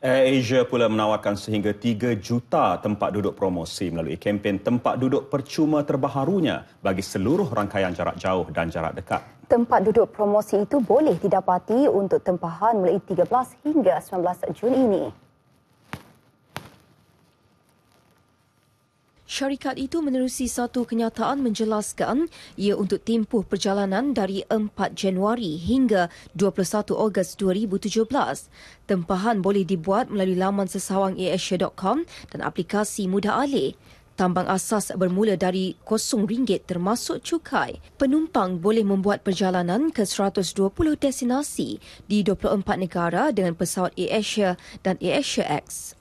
Air Asia pula menawarkan sehingga 3 juta tempat duduk promosi melalui kempen tempat duduk percuma terbaharunya bagi seluruh rangkaian jarak jauh dan jarak dekat. Tempat duduk promosi itu boleh didapati untuk tempahan mulai 13 hingga 19 Jun ini. Syarikat itu menerusi satu kenyataan menjelaskan ia untuk tempuh perjalanan dari 4 Januari hingga 21 Ogos 2017. Tempahan boleh dibuat melalui laman sesawang aasia.com dan aplikasi mudah alih. Tambang asas bermula dari RM0 termasuk cukai. Penumpang boleh membuat perjalanan ke 120 destinasi di 24 negara dengan pesawat AirAsia dan AirAsia X.